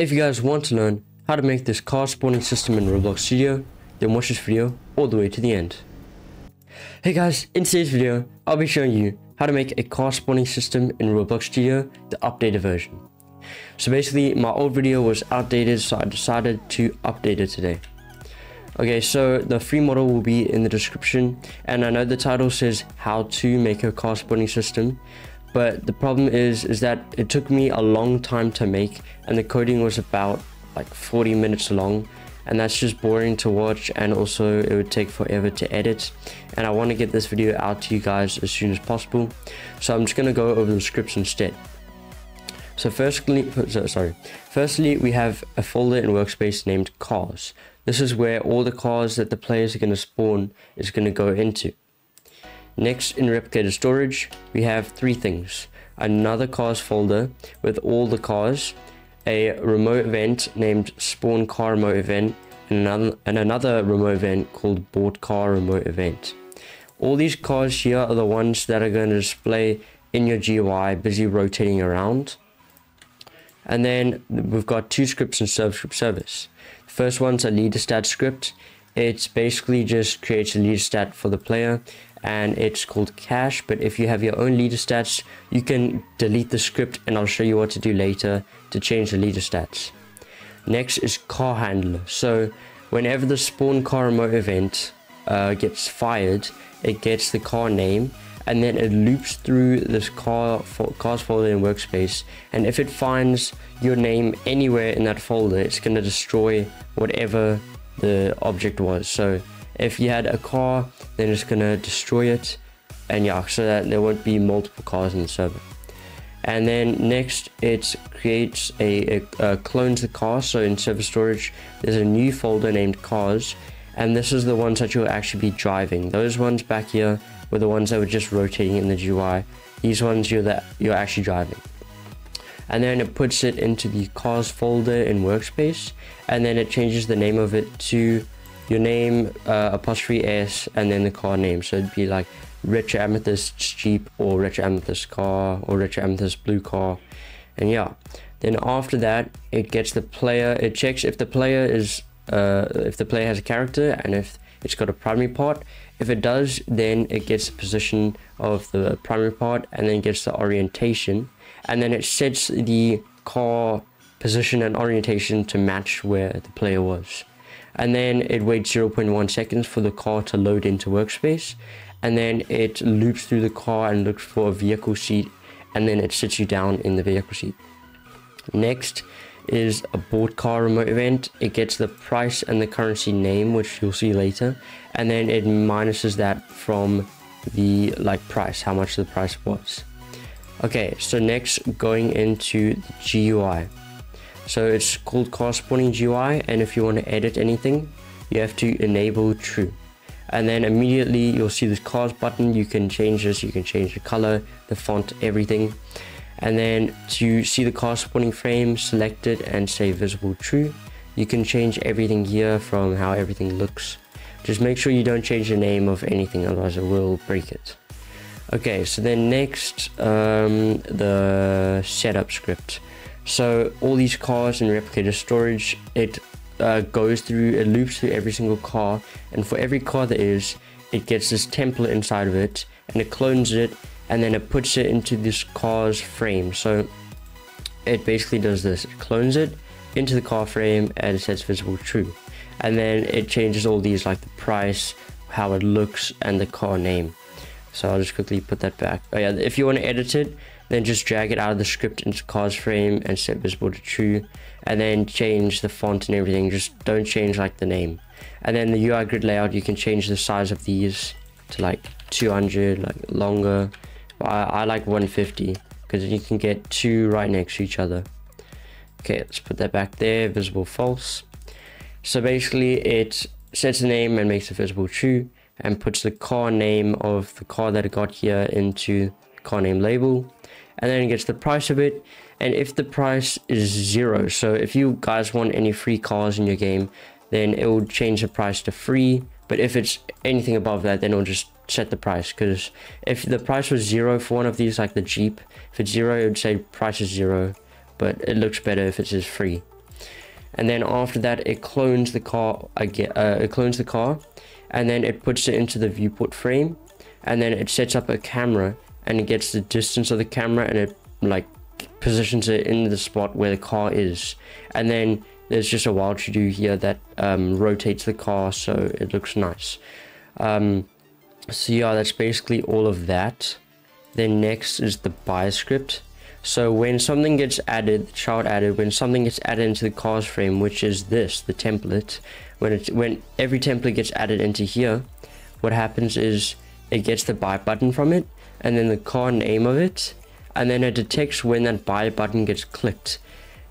If you guys want to learn how to make this car spawning system in Roblox Studio, then watch this video all the way to the end. Hey guys, in today's video, I'll be showing you how to make a car spawning system in Roblox Studio, the updated version. So basically, my old video was outdated, so I decided to update it today. Okay, so the free model will be in the description, and I know the title says how to make a car spawning system, but the problem is is that it took me a long time to make and the coding was about like 40 minutes long and that's just boring to watch and also it would take forever to edit. And I want to get this video out to you guys as soon as possible. So I'm just going to go over the scripts instead. So firstly sorry. Firstly we have a folder in workspace named cars. This is where all the cars that the players are going to spawn is going to go into Next, in replicated storage, we have three things. Another cars folder with all the cars, a remote event named spawn car remote event, and another, and another remote event called bought car remote event. All these cars here are the ones that are going to display in your GUI busy rotating around. And then we've got two scripts in server script service. First one's a leader stat script. It's basically just creates a leader stat for the player and it's called cache but if you have your own leader stats you can delete the script and I'll show you what to do later to change the leader stats. Next is car handler. So whenever the spawn car remote event uh, gets fired it gets the car name and then it loops through this car cars folder in workspace. And if it finds your name anywhere in that folder it's going to destroy whatever the object was. So if you had a car then it's gonna destroy it and yeah so that there won't be multiple cars in the server. And then next it creates a, a, clones the car. So in server storage there's a new folder named cars and this is the ones that you'll actually be driving. Those ones back here were the ones that were just rotating in the GUI these ones you're that you're actually driving and then it puts it into the cars folder in workspace and then it changes the name of it to your name, uh, apostrophe S, and then the car name. So it'd be like RetroAmythest Jeep or RetroAmythest car or RetroAmythest blue car. And yeah, then after that, it gets the player, it checks if the player is, uh, if the player has a character and if it's got a primary part. If it does, then it gets the position of the primary part and then gets the orientation. And then it sets the car position and orientation to match where the player was. And then it waits 0.1 seconds for the car to load into workspace. And then it loops through the car and looks for a vehicle seat. And then it sits you down in the vehicle seat. Next is a bought car remote event. It gets the price and the currency name which you'll see later. And then it minuses that from the like price how much the price was okay so next going into the GUI so it's called car spawning GUI and if you want to edit anything, you have to enable true. And then immediately you'll see this cars button. You can change this, you can change the color, the font, everything. And then to see the car spawning frame, select it and say visible true. You can change everything here from how everything looks. Just make sure you don't change the name of anything, otherwise it will break it. Okay, so then next, um, the setup script. So all these cars in replicated storage, it uh, goes through, it loops through every single car, and for every car there is, it gets this template inside of it, and it clones it, and then it puts it into this car's frame. So it basically does this, it clones it into the car frame, and it sets visible true. And then it changes all these like the price, how it looks, and the car name. So I'll just quickly put that back. Oh yeah, if you want to edit it, then just drag it out of the script into cars frame and set visible to true. And then change the font and everything. Just don't change like the name. And then the UI grid layout you can change the size of these to like 200 like longer. I, I like 150 because you can get two right next to each other. Okay let's put that back there visible false. So basically it sets the name and makes it visible true and puts the car name of the car that it got here into car name label and then it gets the price of it. And if the price is zero so if you guys want any free cars in your game then it will change the price to free. But if it's anything above that then it'll just set the price because if the price was zero for one of these like the jeep if it's zero it would say price is zero but it looks better if it says free. And then after that it clones the car again uh, it clones the car and then it puts it into the viewport frame and then it sets up a camera and it gets the distance of the camera and it like positions it in the spot where the car is. And then there's just a while true do here that um, rotates the car so it looks nice. Um, so yeah that's basically all of that. Then next is the buy script so when something gets added, child added, when something gets added into the cars frame, which is this, the template, when it when every template gets added into here, what happens is it gets the buy button from it, and then the car name of it, and then it detects when that buy button gets clicked.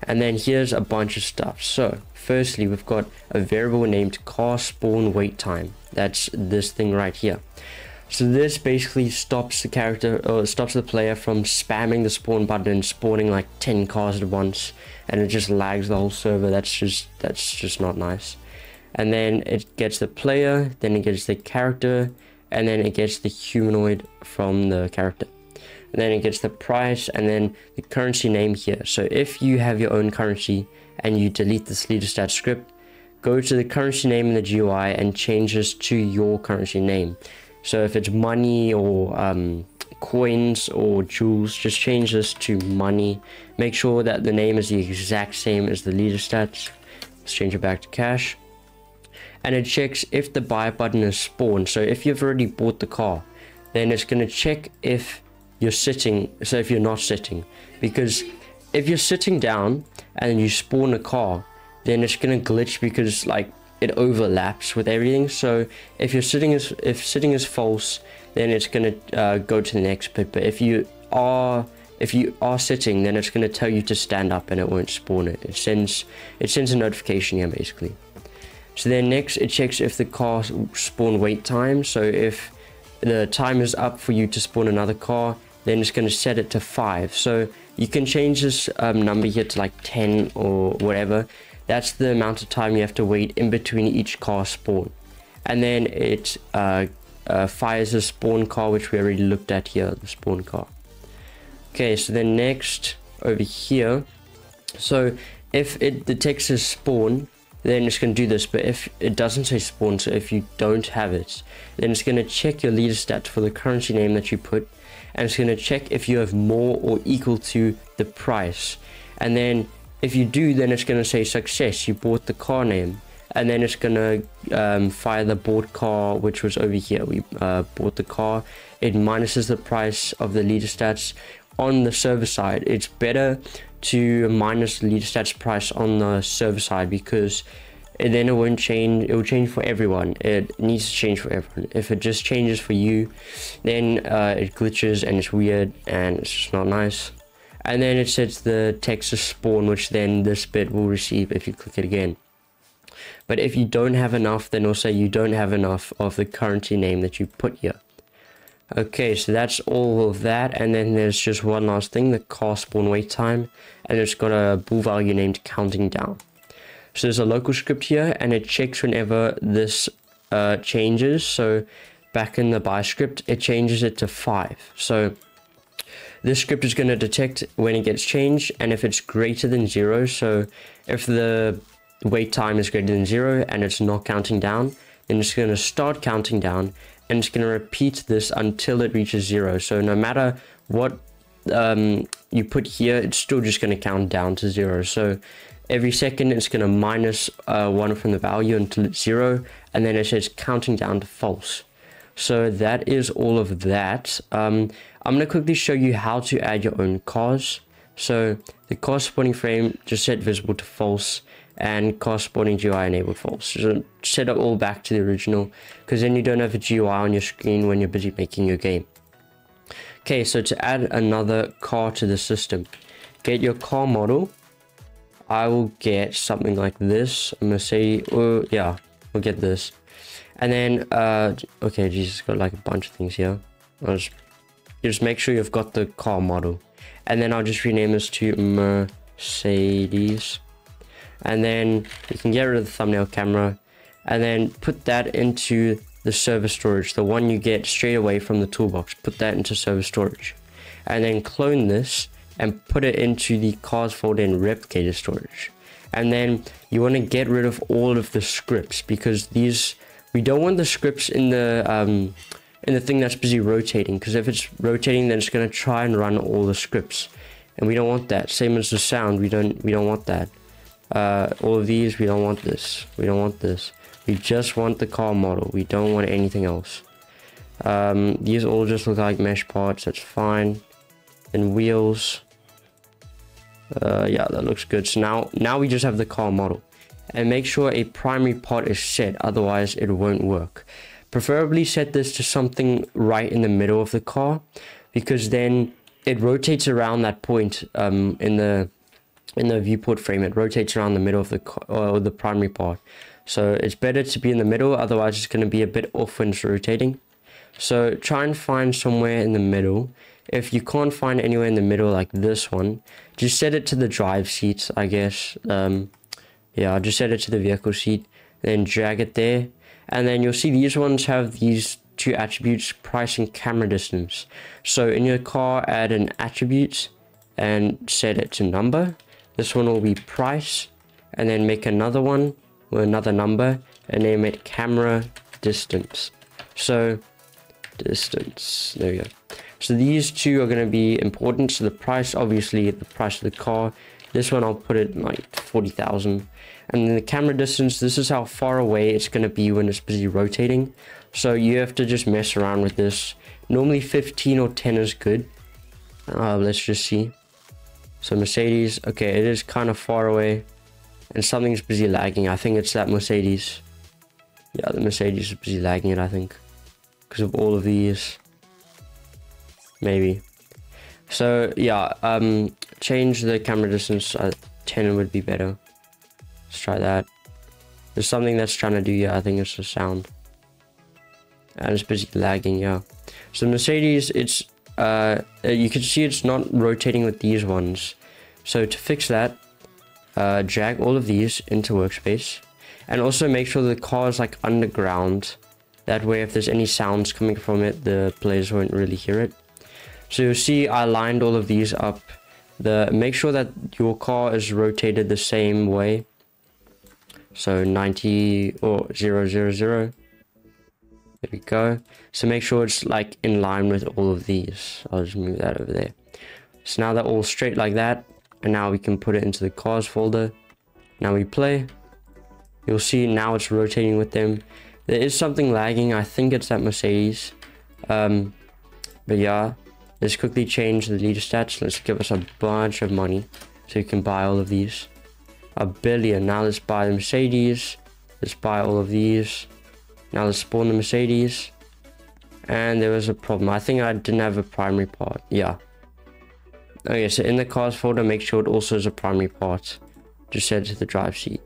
And then here's a bunch of stuff. So firstly, we've got a variable named car spawn wait time. That's this thing right here. So this basically stops the character or stops the player from spamming the spawn button and spawning like 10 cars at once and it just lags the whole server. That's just that's just not nice. And then it gets the player, then it gets the character, and then it gets the humanoid from the character. And then it gets the price and then the currency name here. So if you have your own currency and you delete this leader stat script, go to the currency name in the GUI and change this to your currency name. So if it's money or um, coins or jewels, just change this to money. Make sure that the name is the exact same as the leader stats. Let's change it back to cash. And it checks if the buy button is spawned. So if you've already bought the car, then it's going to check if you're sitting. So if you're not sitting, because if you're sitting down and you spawn a car, then it's going to glitch because like it overlaps with everything. So if you're sitting as if sitting is false, then it's gonna uh, go to the next bit. But if you are if you are sitting, then it's gonna tell you to stand up and it won't spawn it. It sends it sends a notification here basically. So then next it checks if the car spawn wait time. So if the time is up for you to spawn another car, then it's to set it to 5. So you can change this um, number here to like 10 or whatever that's the amount of time you have to wait in between each car spawn. And then it uh, uh, fires a spawn car, which we already looked at here, the spawn car. Okay, so then next over here, so if it detects a spawn, then it's going to do this. But if it doesn't say spawn, so if you don't have it, then it's going to check your leader stats for the currency name that you put, and it's going to check if you have more or equal to the price. And then if you do, then it's going to say success, you bought the car name. And then it's going to um, fire the bought car, which was over here. We uh, bought the car. It minuses the price of the leader stats on the server side. It's better to minus the leader stats price on the server side because then it won't change. It will change for everyone. It needs to change for everyone. If it just changes for you, then uh, it glitches and it's weird and it's just not nice and then it sets the text to spawn which then this bit will receive if you click it again. But if you don't have enough then also you don't have enough of the currency name that you put here. Okay so that's all of that. And then there's just one last thing the car spawn wait time. And it's got a bool value named counting down. So there's a local script here and it checks whenever this uh, changes. So back in the buy script it changes it to five. So this script is going to detect when it gets changed and if it's greater than zero. So if the wait time is greater than zero and it's not counting down, then it's going to start counting down and it's going to repeat this until it reaches zero. So no matter what um, you put here, it's still just going to count down to zero. So every second it's going to minus uh, one from the value until it's zero and then it says counting down to false. So that is all of that. Um, I'm going to quickly show you how to add your own cars. So the car spawning frame just set visible to false and car spawning GUI enabled false. So set it all back to the original because then you don't have a GUI on your screen when you're busy making your game. Okay, so to add another car to the system, get your car model. I will get something like this. I'm gonna say, oh yeah, we'll get this. And then, uh, okay, Jesus, got like a bunch of things here. I'll just just make sure you've got the car model. And then I'll just rename this to Mercedes. And then you can get rid of the thumbnail camera and then put that into the server storage, the one you get straight away from the toolbox. Put that into server storage. And then clone this and put it into the cars folder in replicated storage. and then you want to get rid of all of the scripts because these we don't want the scripts in the um, in the thing that's busy rotating because if it's rotating then it's going to try and run all the scripts. And we don't want that. Same as the sound we don't we don't want that. Uh, all of these we don't want this. We don't want this. We just want the car model. We don't want anything else. Um, these all just look like mesh parts. That's fine. And wheels. Uh, yeah that looks good. So now now we just have the car model. And make sure a primary part is set otherwise it won't work preferably set this to something right in the middle of the car because then it rotates around that point um, in the in the viewport frame. It rotates around the middle of the car, or the primary part. So it's better to be in the middle otherwise it's going to be a bit off when it's rotating. So try and find somewhere in the middle. If you can't find anywhere in the middle like this one just set it to the drive seat, i guess. Um, yeah just set it to the vehicle seat then drag it there and then you'll see these ones have these two attributes price and camera distance. So in your car add an attribute and set it to number. This one will be price and then make another one with another number and name it camera distance. So distance. There we go. So these two are going to be important. So the price obviously the price of the car. This one i'll put it like 40,000 and then the camera distance this is how far away it's going to be when it's busy rotating. So you have to just mess around with this. Normally 15 or 10 is good. Uh, let's just see. So mercedes okay it is kind of far away. And something's busy lagging. I think it's that mercedes. Yeah the mercedes is busy lagging it i think. Because of all of these. Maybe. So yeah um change the camera distance. Uh, 10 would be better Let's try that. There's something that's trying to do, yeah, I think it's the sound. And it's busy lagging, yeah. So Mercedes, it's, uh, you can see it's not rotating with these ones. So to fix that, uh, drag all of these into workspace. And also make sure the car is like underground. That way if there's any sounds coming from it, the players won't really hear it. So you'll see I lined all of these up. The Make sure that your car is rotated the same way so 90 or 0, 0, 0. There we go. So make sure it's like in line with all of these. I'll just move that over there. So now they're all straight like that. And now we can put it into the cars folder. Now we play. You'll see now it's rotating with them. There is something lagging. I think it's that Mercedes. Um, but yeah, let's quickly change the leader stats. Let's give us a bunch of money so you can buy all of these a billion. Now let's buy the Mercedes. Let's buy all of these. Now let's spawn the Mercedes. And there was a problem. I think I didn't have a primary part. Yeah. Okay, so in the cars folder, make sure it also is a primary part. Just set it to the drive seat.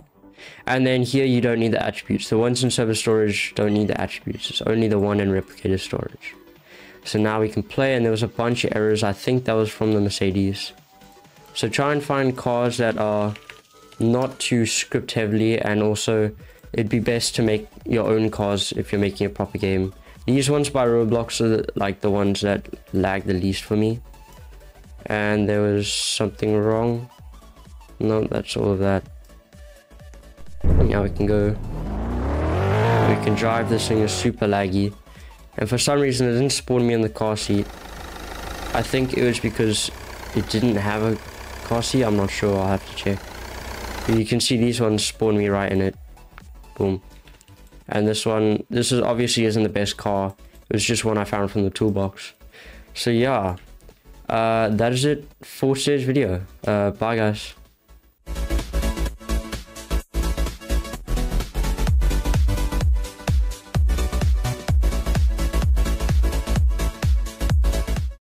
And then here you don't need the attributes. The ones in server storage don't need the attributes. It's only the one in replicated storage. So now we can play and there was a bunch of errors. I think that was from the Mercedes. So try and find cars that are not too script heavily and also it'd be best to make your own cars if you're making a proper game. These ones by Roblox are like the ones that lag the least for me. And there was something wrong. No, that's all of that. Now we can go. We can drive. This thing is super laggy. And for some reason it didn't spawn me in the car seat. I think it was because it didn't have a car seat. I'm not sure. I'll have to check. You can see these ones spawn me right in it. Boom. And this one, this is obviously isn't the best car. It was just one I found from the toolbox. So yeah, uh, that is it for today's video. Uh, bye guys.